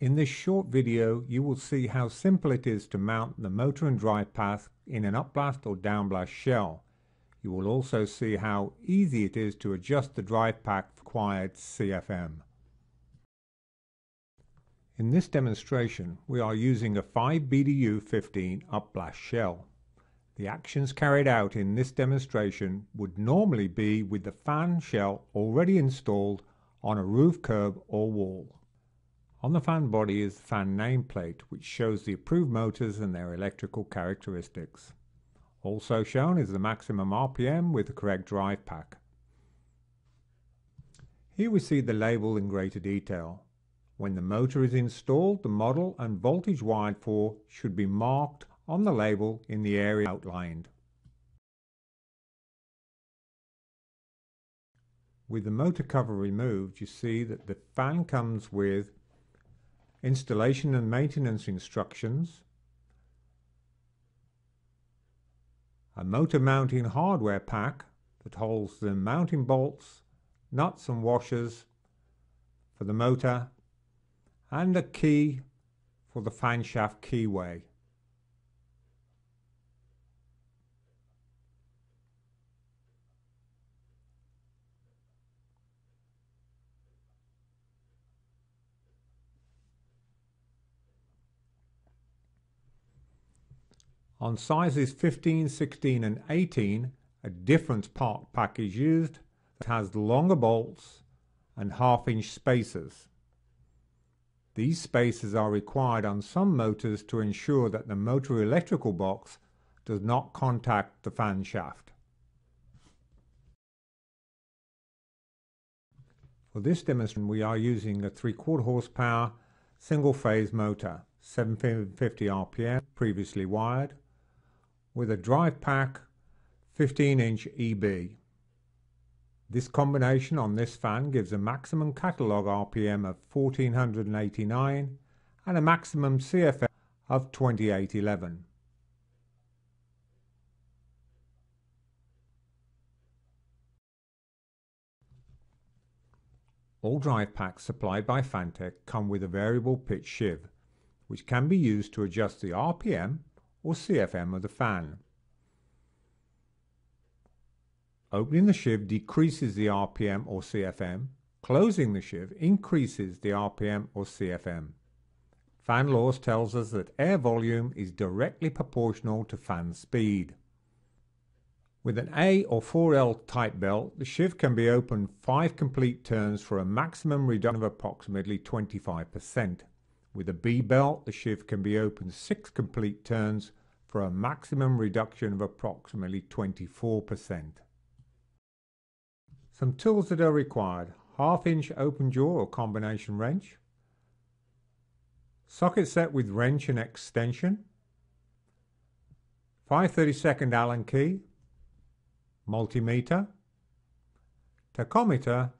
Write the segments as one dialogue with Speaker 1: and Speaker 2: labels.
Speaker 1: In this short video, you will see how simple it is to mount the motor and drive pack in an upblast or downblast shell. You will also see how easy it is to adjust the drive pack required CFM. In this demonstration, we are using a 5BDU15 upblast shell. The actions carried out in this demonstration would normally be with the fan shell already installed on a roof curb or wall. On the fan body is the fan nameplate, which shows the approved motors and their electrical characteristics. Also shown is the maximum RPM with the correct drive pack. Here we see the label in greater detail. When the motor is installed, the model and voltage wired for should be marked on the label in the area outlined. With the motor cover removed, you see that the fan comes with installation and maintenance instructions, a motor mounting hardware pack that holds the mounting bolts, nuts and washers for the motor, and a key for the fan shaft keyway. On sizes 15, 16 and 18, a different part pack is used that has longer bolts and half inch spacers. These spacers are required on some motors to ensure that the motor electrical box does not contact the fan shaft. For this demonstration we are using a 3 quarter horsepower single phase motor, 750 RPM, previously wired, with a drive pack 15 inch EB. This combination on this fan gives a maximum catalogue RPM of 1489 and a maximum CFM of 2811. All drive packs supplied by Fantech come with a variable pitch sheave, which can be used to adjust the RPM or CFM of the fan. Opening the sheave decreases the RPM or CFM. Closing the sheave increases the RPM or CFM. Fan laws tells us that air volume is directly proportional to fan speed. With an A or 4L type belt, the sheave can be opened 5 complete turns for a maximum reduction of approximately 25%. With a B belt, the sheave can be opened 6 complete turns for a maximum reduction of approximately 24%. Some tools that are required. Half inch open jaw or combination wrench. Socket set with wrench and extension. 532nd Allen key. Multimeter. Tachometer.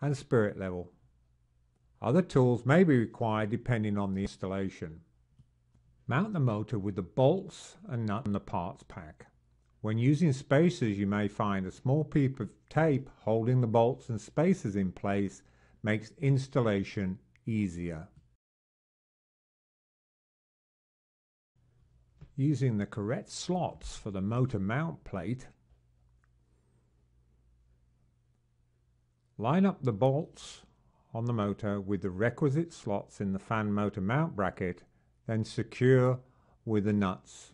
Speaker 1: And spirit level. Other tools may be required depending on the installation. Mount the motor with the bolts and nut on the parts pack. When using spacers you may find a small piece of tape holding the bolts and spacers in place makes installation easier. Using the correct slots for the motor mount plate Line up the bolts on the motor with the requisite slots in the fan motor mount bracket, then secure with the nuts.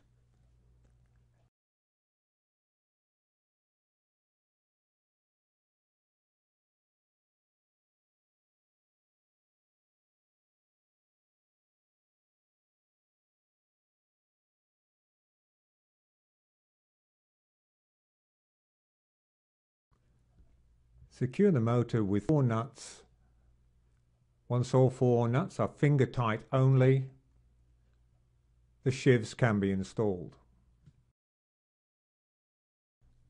Speaker 1: Secure the motor with four nuts once all four nuts are finger tight only, the sheaves can be installed.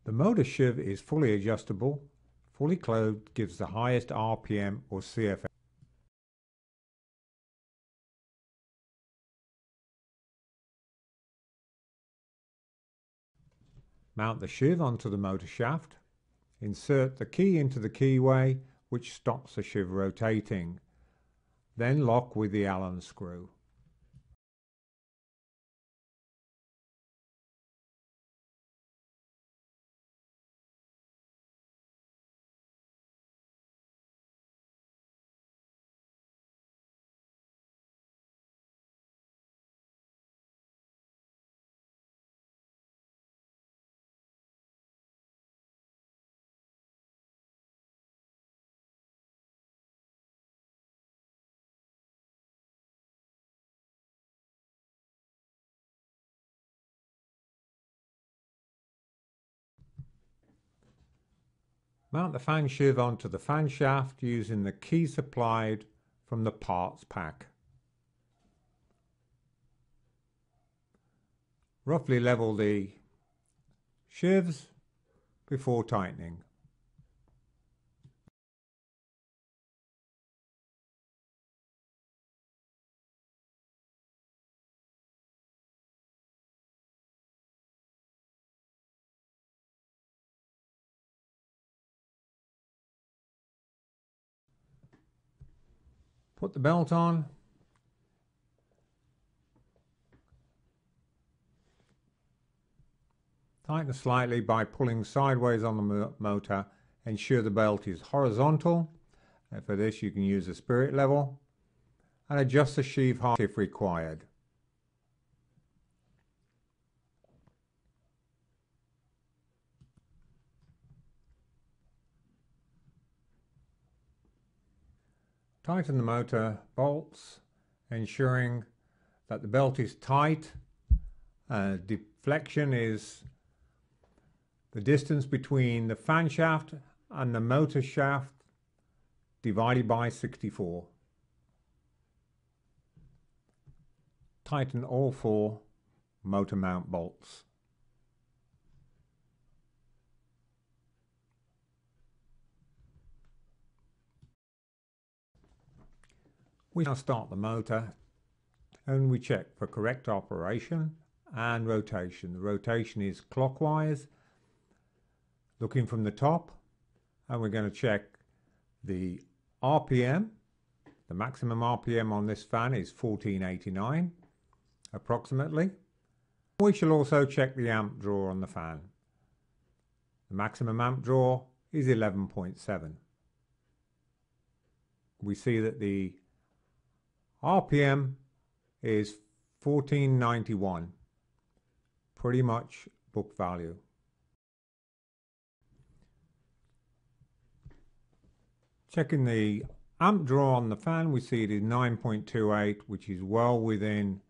Speaker 1: The motor sheave is fully adjustable. Fully closed gives the highest RPM or CFM. Mount the sheave onto the motor shaft. Insert the key into the keyway which stops the sheave rotating. Then lock with the Allen screw. Mount the fan sheave onto the fan shaft using the key supplied from the parts pack. Roughly level the sheaves before tightening. Put the belt on. Tighten slightly by pulling sideways on the motor. Ensure the belt is horizontal. And for this you can use a spirit level. And adjust the sheave height if required. Tighten the motor bolts, ensuring that the belt is tight. Uh, deflection is the distance between the fan shaft and the motor shaft divided by 64. Tighten all four motor mount bolts. We now start the motor and we check for correct operation and rotation. The rotation is clockwise, looking from the top, and we're going to check the RPM. The maximum RPM on this fan is 1489 approximately. We shall also check the amp draw on the fan. The maximum amp draw is 11.7. We see that the RPM is 1491. Pretty much book value. Checking the amp draw on the fan, we see it is 9.28, which is well within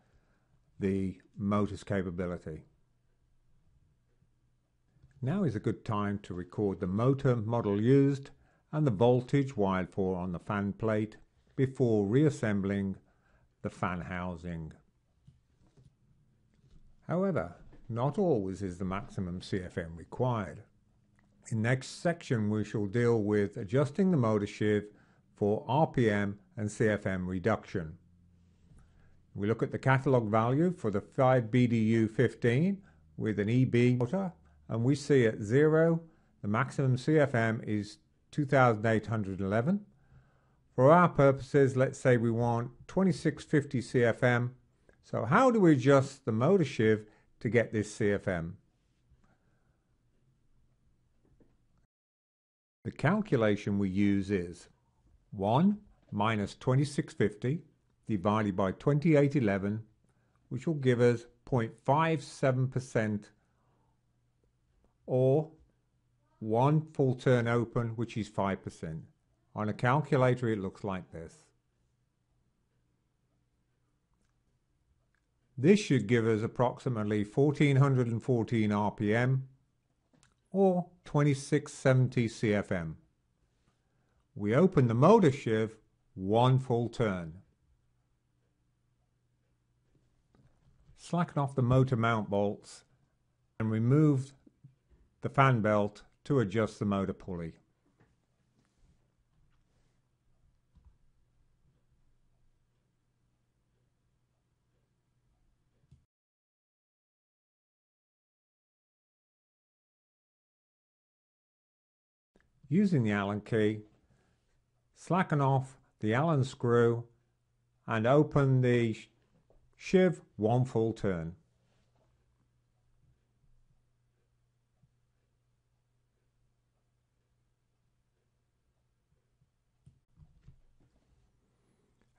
Speaker 1: the motor's capability. Now is a good time to record the motor model used and the voltage wired for on the fan plate before reassembling the fan housing. However, not always is the maximum CFM required. In next section we shall deal with adjusting the motor sheave for RPM and CFM reduction. We look at the catalogue value for the 5BDU15 with an EB motor and we see at 0 the maximum CFM is 2811 for our purposes, let's say we want 2650 CFM. So how do we adjust the motor sheave to get this CFM? The calculation we use is 1 minus 2650 divided by 2811, which will give us 0.57% or 1 full turn open, which is 5%. On a calculator, it looks like this. This should give us approximately 1414 RPM or 2670 CFM. We open the motor sheave one full turn. Slacken off the motor mount bolts and remove the fan belt to adjust the motor pulley. Using the Allen key, slacken off the Allen screw and open the sheave one full turn.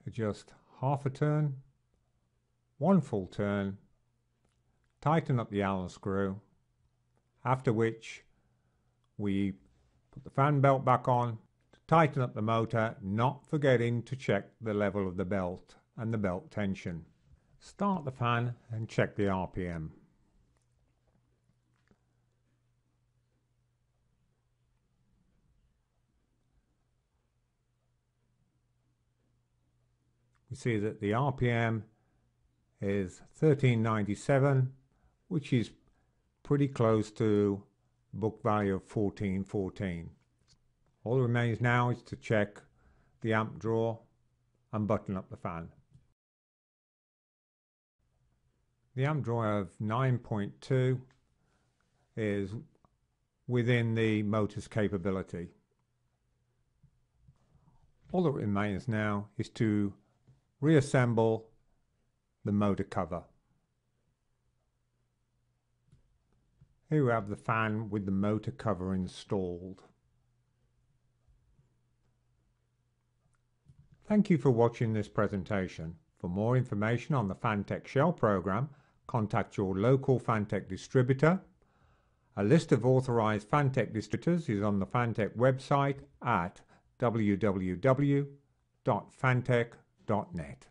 Speaker 1: Adjust half a turn, one full turn, tighten up the Allen screw, after which we put the fan belt back on, to tighten up the motor, not forgetting to check the level of the belt and the belt tension. Start the fan and check the RPM. We see that the RPM is 1397, which is pretty close to book value of 1414. All that remains now is to check the amp draw and button up the fan. The amp draw of 9.2 is within the motor's capability. All that remains now is to reassemble the motor cover. Here we have the fan with the motor cover installed. Thank you for watching this presentation. For more information on the Fantech Shell program, contact your local Fantech distributor. A list of authorized Fantech distributors is on the Fantech website at www.fantech.net.